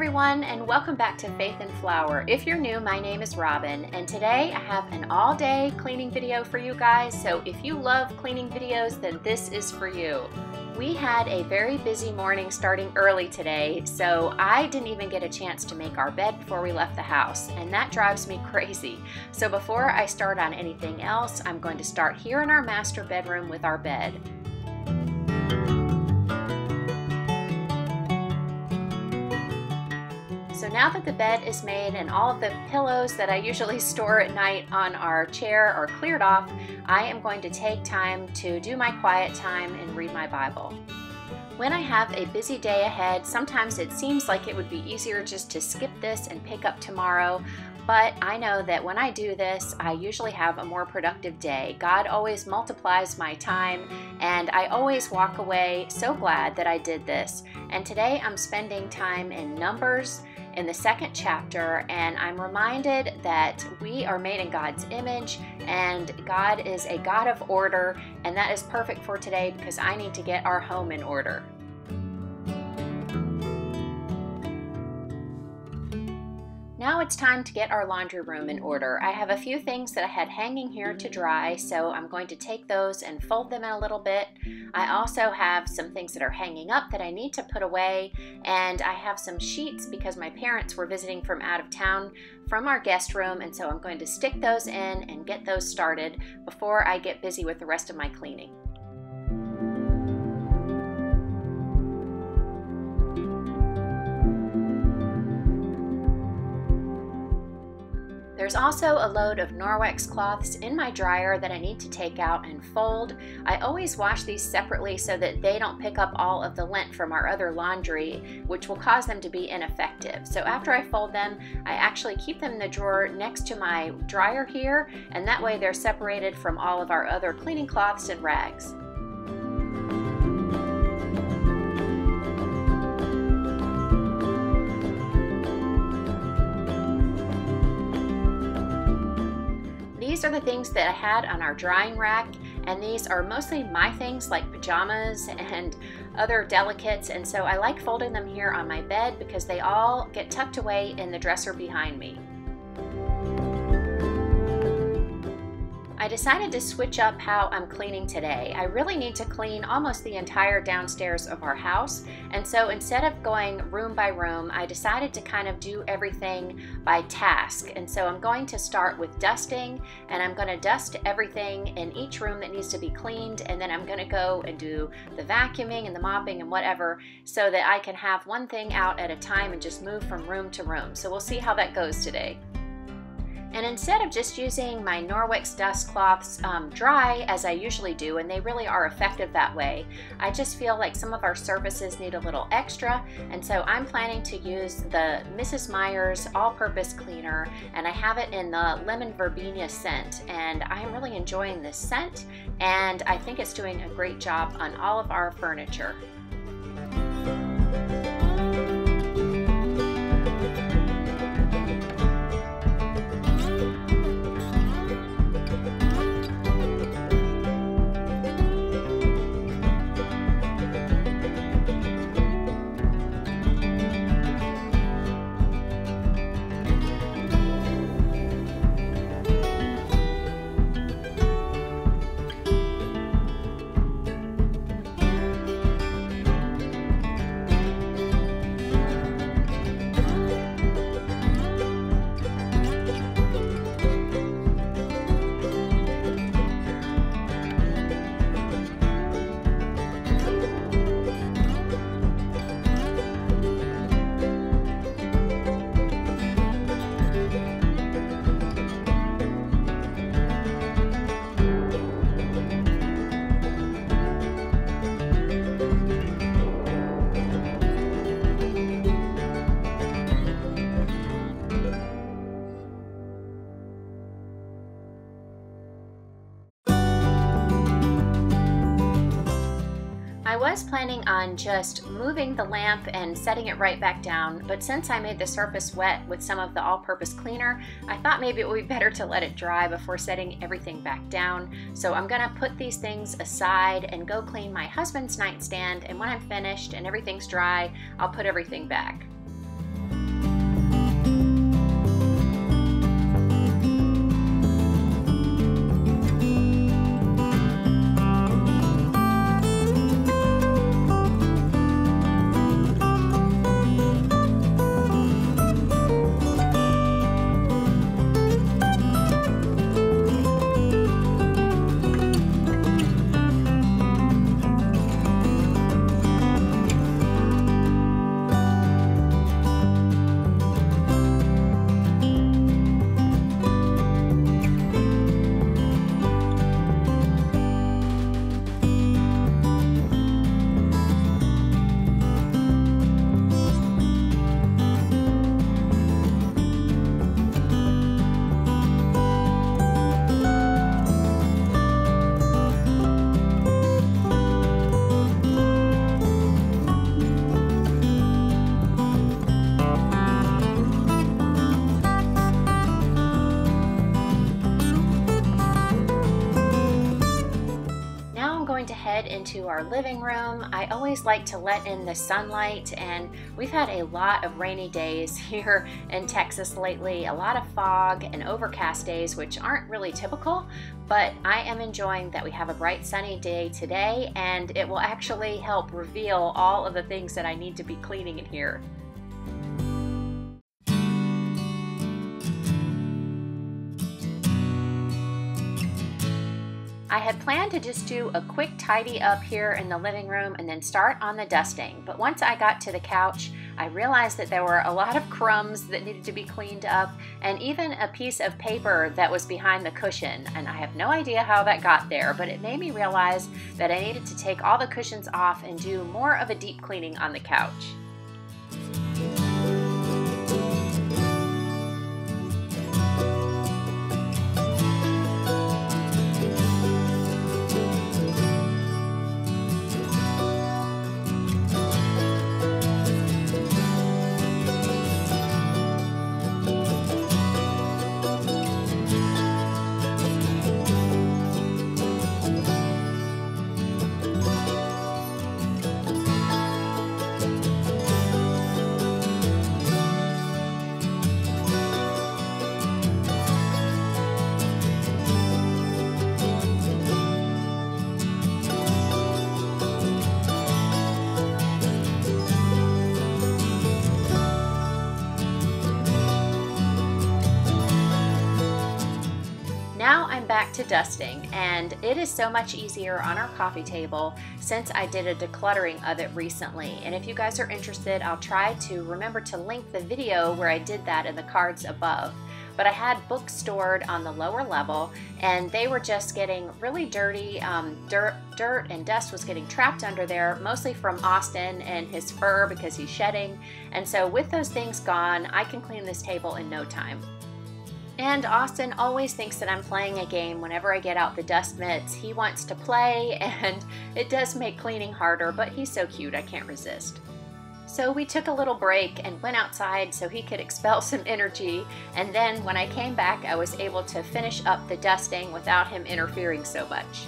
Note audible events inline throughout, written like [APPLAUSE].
Everyone, and welcome back to Faith and Flour. If you're new, my name is Robin, and today I have an all day cleaning video for you guys. So, if you love cleaning videos, then this is for you. We had a very busy morning starting early today, so I didn't even get a chance to make our bed before we left the house, and that drives me [LAUGHS] crazy. So, before I start on anything else, I'm going to start here in our master bedroom with our bed. Now that the bed is made and all of the pillows that I usually [LAUGHS] store at night on our chair are cleared off, I am going to take time to do my quiet time and read my Bible. When I have a busy day ahead, sometimes it seems like it would be easier just to skip this and pick up tomorrow, but I know that when I do this, I usually have a more productive day. God always multiplies my time, and I always walk away so glad that I did this. And today I'm spending time in Numbers in the second chapter, and I'm reminded that we are made in God's image, and God is a God of order, and that is perfect for today because I need to get our home in order. Now it's time to get our laundry room in order. I have a few things that I had hanging here to dry, so I'm going to take those and fold them in a little bit. I also have some things that are hanging up that I need to put away, and I have some sheets because my parents were visiting from out of town from our guest room, and so I'm going to stick those in and get those started before I get busy with the rest of my cleaning. There's also a load of Norwex cloths in my dryer that I need to take out and fold. I always wash these separately so that they don't pick up all of the lint from our other laundry, which will cause them to be ineffective. So after I fold them, I actually keep them in the drawer next to my dryer here, and that way they're separated from all of our other cleaning cloths and rags. These are the things that I had on our drying rack, and these are mostly my things like pajamas and other delicates, and so I like folding them here on my bed because they all get tucked away in the dresser behind me. I decided to switch up how I'm cleaning today. I really need to clean almost the entire downstairs of our house, and so instead of going room by room, I decided to kind of do everything by task. And so I'm going to start with dusting, and I'm going to dust everything in each room that needs to be cleaned, and then I'm going to go and do the vacuuming and the mopping and whatever so that I can have one thing out at a time and just move from room to room. So we'll see how that goes today. And instead of just using my Norwex dust cloths um, dry as I usually do, and they really are effective that way, I just feel like some of our surfaces need a little extra. And so I'm planning to use the Mrs. Meyer's all-purpose cleaner, and I have it in the lemon verbena scent. And I'm really enjoying this scent, and I think it's doing a great job on all of our furniture. Was planning on just moving the lamp and setting it right back down, but since I made the surface wet with some of the all-purpose cleaner, I thought maybe it would be [LAUGHS] better to let it dry before setting everything back down. So I'm gonna put these things aside and go clean my husband's nightstand, and when I'm finished and everything's dry, I'll put everything back. Our living room, I always like to let in the sunlight, and we've had a lot of rainy days [LAUGHS] here in Texas lately, a lot of fog and overcast days, which aren't really typical, but I am enjoying that we have a bright sunny day today, and it will actually help reveal all of the things that I need to be cleaning in here. I had planned to just do a quick tidy up here in the living room and then start on the dusting. But once I got to the couch, I realized that there were a lot of crumbs that needed to be cleaned up and even a piece of paper that was behind the cushion. And I have no idea how that got there, but it made me realize that I needed to take all the cushions off and do more of a deep cleaning on the couch. Back to dusting and it is so much easier on our coffee table since I did a decluttering of it recently and if you guys are interested I'll try to remember to link the video where I did that in the cards above but I had books stored on the lower level and they were just getting really dirty. Um, dirt, dirt and dust was getting trapped under there, mostly from Austin and his fur because he's shedding. And so with those things gone, I can clean this table in no time. And Austin always thinks that I'm playing a game whenever I get out the dust mitts. He wants to play, [LAUGHS] and it does make cleaning harder, but he's so cute, I can't resist. So we took a little break and went outside so he could [LAUGHS] expel some energy. And then when I came back, I was able to finish up the dusting without him interfering so much.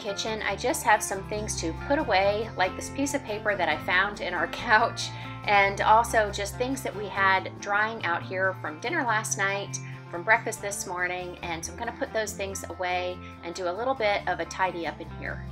Kitchen, I just have some things to put away, like this piece of paper that I found in our [LAUGHS] couch, and also just things that we had drying out here from dinner last night, from breakfast this morning, and so I'm going to put those things away and do a little bit of a tidy up in here.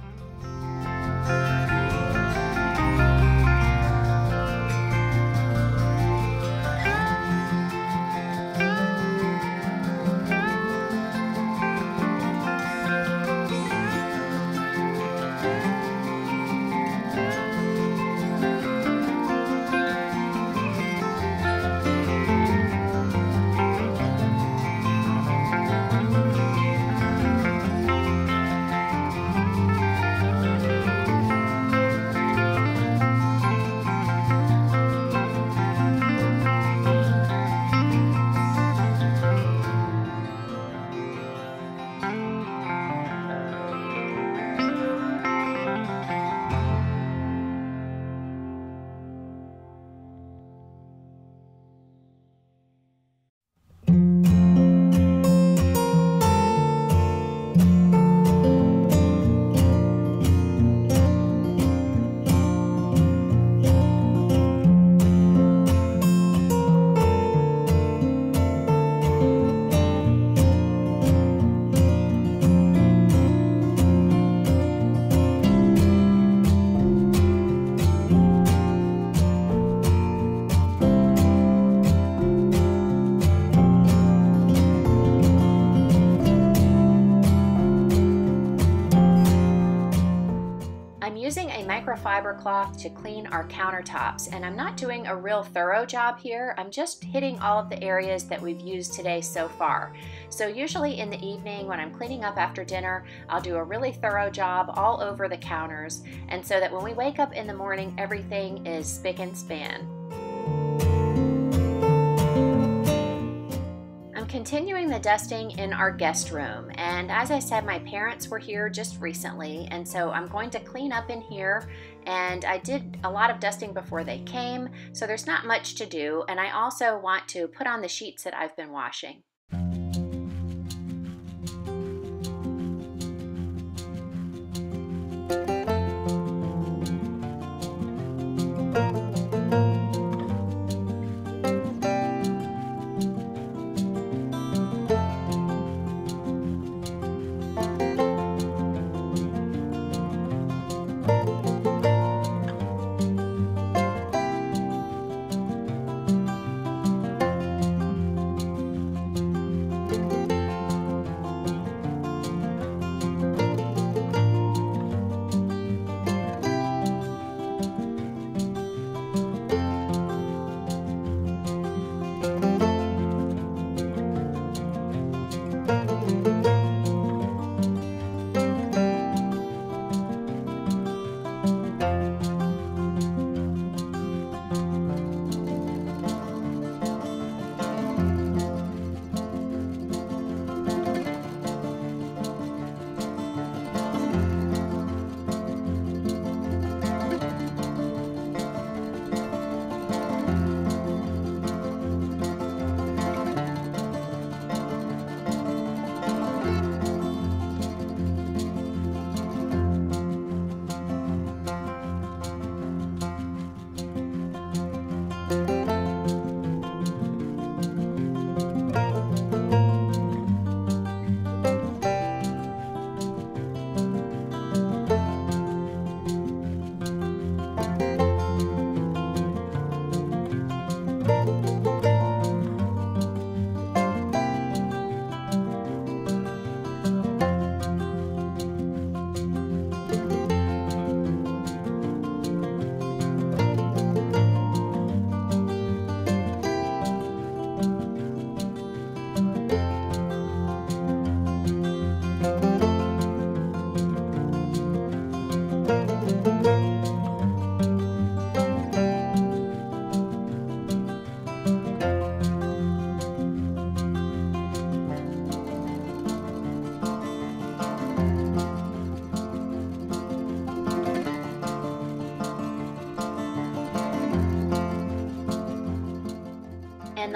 Microfiber cloth to clean our countertops. And I'm not doing a real thorough job here. I'm just hitting all of the areas that we've used today so far. So usually in the evening when I'm cleaning up after dinner, I'll do a really thorough job all over the counters. And so that when we wake up in the morning, everything is spick and span. Continuing the dusting in our guest room. And as I said, my parents were here just recently, and so I'm going to clean up in here. And I did a lot of dusting before they came, so there's not much to do. And I also want to put on the sheets that I've been washing.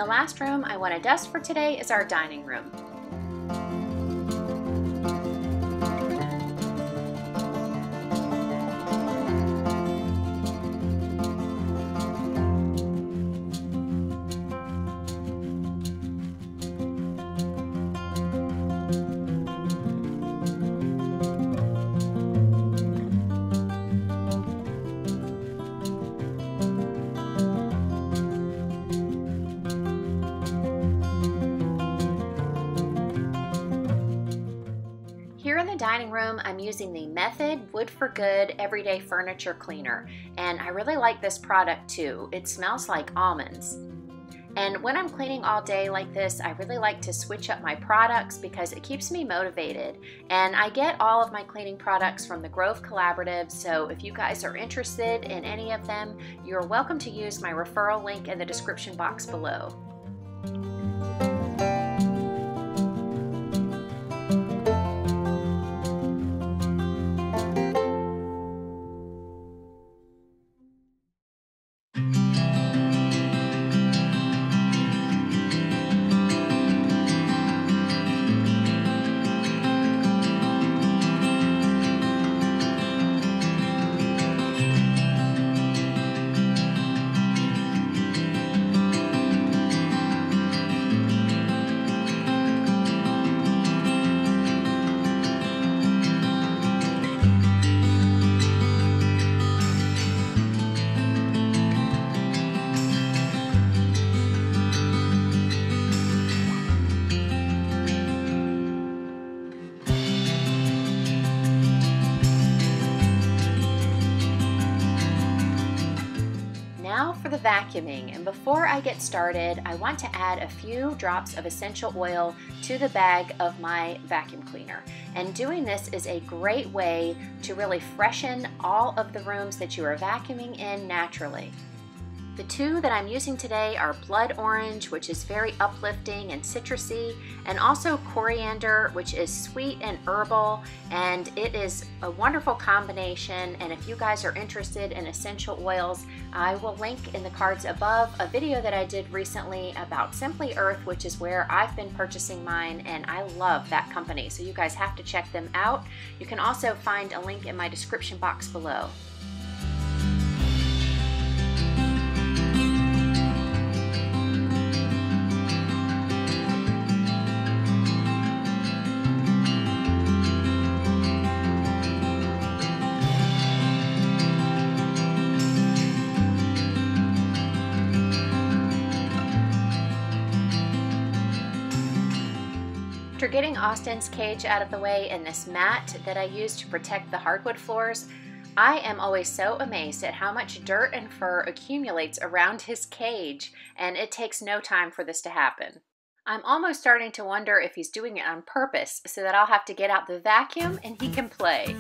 The last room I want to dust for today is our dining room. I'm using the Method Wood for Good Everyday Furniture Cleaner, and I really like this product too. It smells like almonds. And when I'm cleaning all day like this, I really like to switch up my products because it keeps me motivated. And I get all of my cleaning products from the Grove Collaborative, so if you guys are interested in any of them, you're welcome to use my referral link in the description box below. The vacuuming. And before I get started, I want to add a few drops of essential oil to the bag of my vacuum cleaner. And doing this is a great way to really freshen all of the rooms that you are vacuuming in naturally. The two that I'm using today are blood orange, which is very uplifting and citrusy, and also coriander, which is sweet and herbal, and it is a wonderful combination. And if you guys are interested in essential oils, I will link in the cards above a video that I did recently about Simply Earth, which is where I've been purchasing mine, and I love that company. So you guys have to check them out. You can also find a link in my description box below. Getting Austin's cage out of the way and this mat that I use to protect the hardwood floors, I am always so amazed at how much dirt and fur accumulates around his cage, and it takes no time for this to happen. I'm almost starting to wonder if he's doing it on purpose so that I'll have to get out the vacuum and he can play.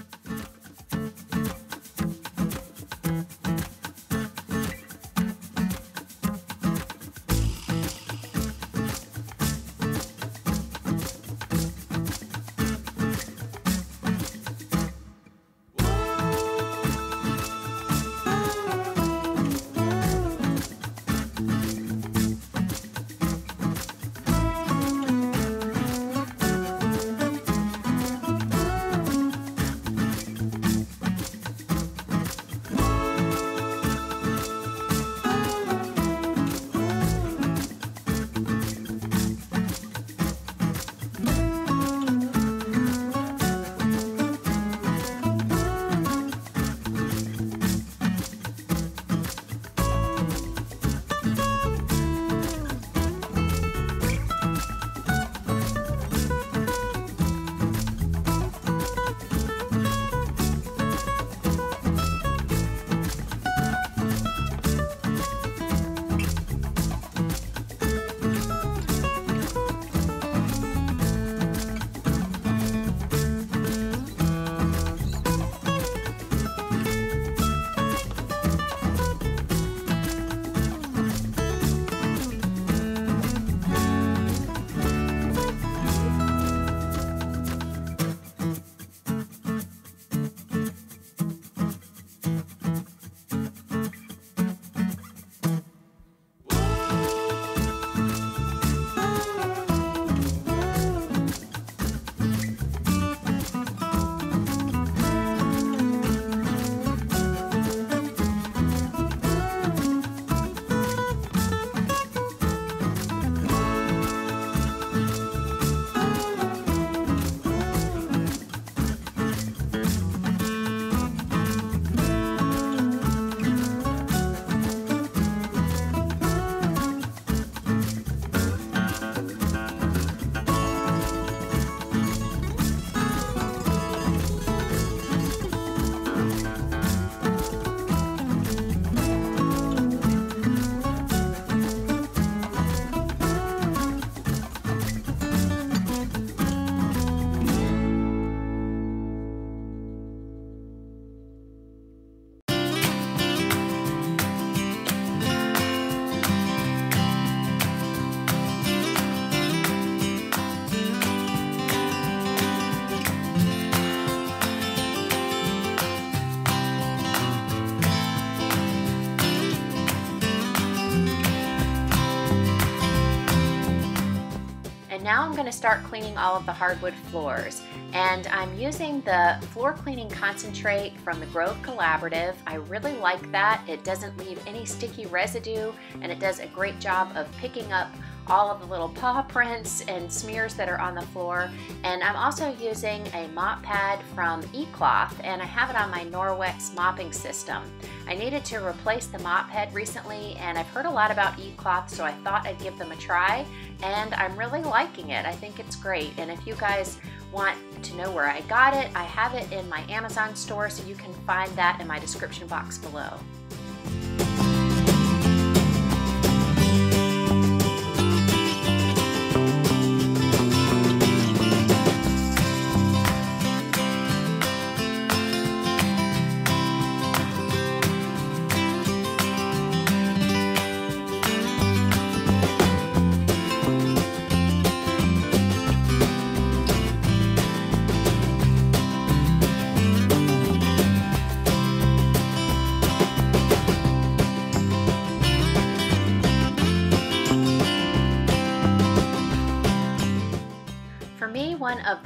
Now I'm going to start cleaning all of the hardwood floors. And I'm using the floor cleaning concentrate from the Grove Collaborative. I really like that. It doesn't leave any sticky residue and it does a great job of picking up all of the little paw prints and smears that are on the floor. And I'm also using a mop pad from eCloth and I have it on my Norwex mopping system. I needed to replace the mop head recently and I've heard a lot about eCloth so I thought I'd give them a try and I'm really liking it. I think it's great and if you guys want to know where I got it, I have it in my Amazon store so you can find that in my description box below.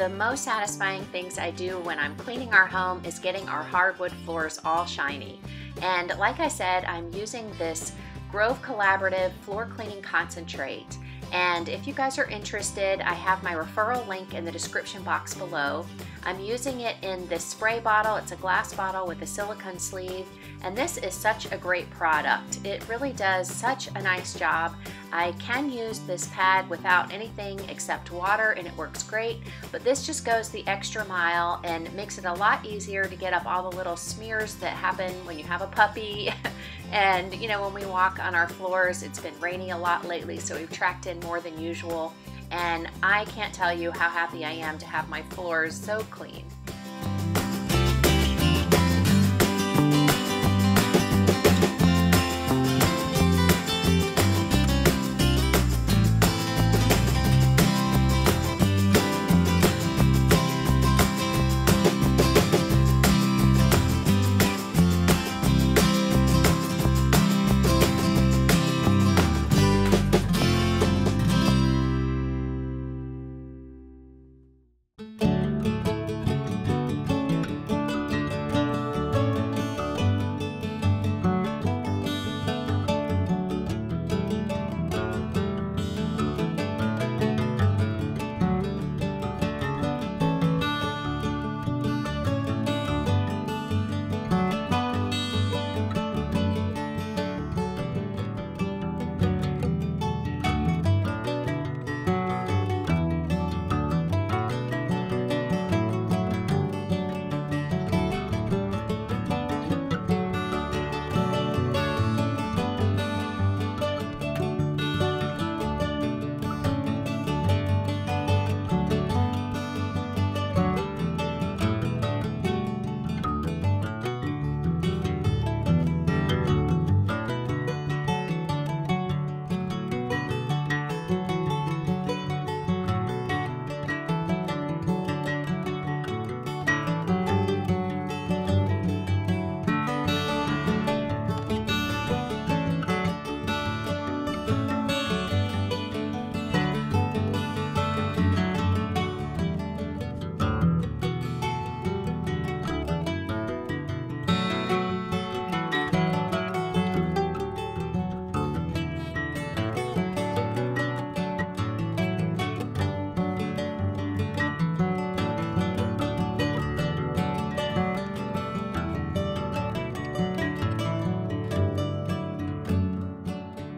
The most satisfying things I do when I'm cleaning our home is getting our hardwood floors all shiny. And like I said, I'm using this Grove Collaborative Floor Cleaning Concentrate. And if you guys are interested, I have my referral link in the description box below. I'm using it in this spray bottle. It's a glass bottle with a silicone sleeve. And this is such a great product. It really does such a nice job. I can use this pad without anything except water and it works great, but this just goes the extra mile and makes it a lot easier to get up all the little smears that happen when you have a puppy. [LAUGHS] and you know, when we walk on our floors, it's been raining a lot lately, so we've tracked in more than usual. And I can't tell you how happy I am to have my floors so clean.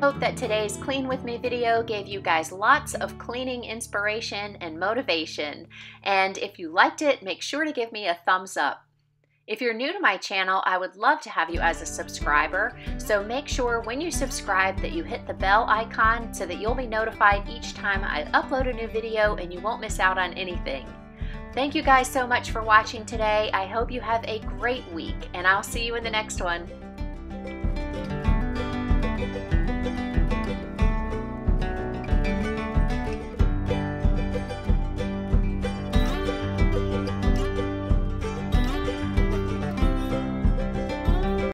Hope that today's Clean With Me video gave you guys lots of cleaning inspiration and motivation. And if you liked it, make sure to give me a thumbs up. If you're new to my channel, I would love to have you as a subscriber, so make sure when you subscribe that you hit the bell icon so that you'll be notified each time I upload a new video and you won't miss out on anything. Thank you guys so much for watching today. I hope you have a great week, and I'll see you in the next one.